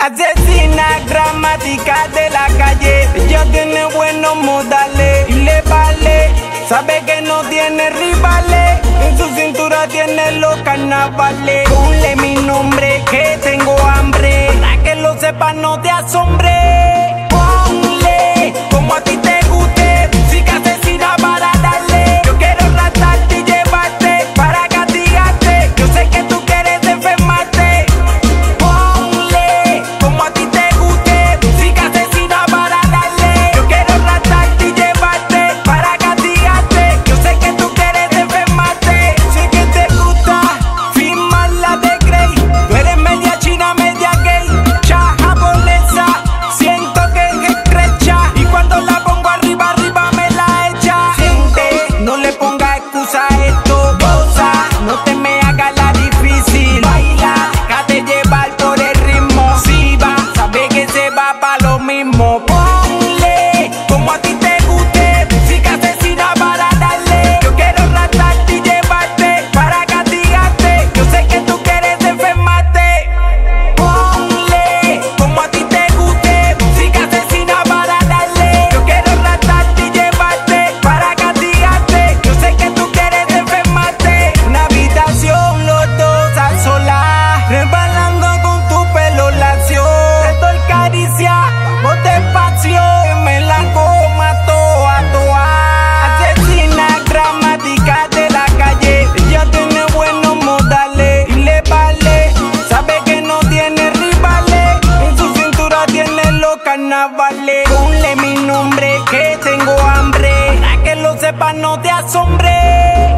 Asesina gramática de la calle. Ella tiene buenos modales y le vale. Sabe que no tiene rivales. En su cintura tiene los carnavales. Ponle mi nombre que tengo hambre. Para que lo sepa, no te asombre. Ponle como a ti te Ponle mi nombre que tengo hambre. Para que lo sepa, no te asombre.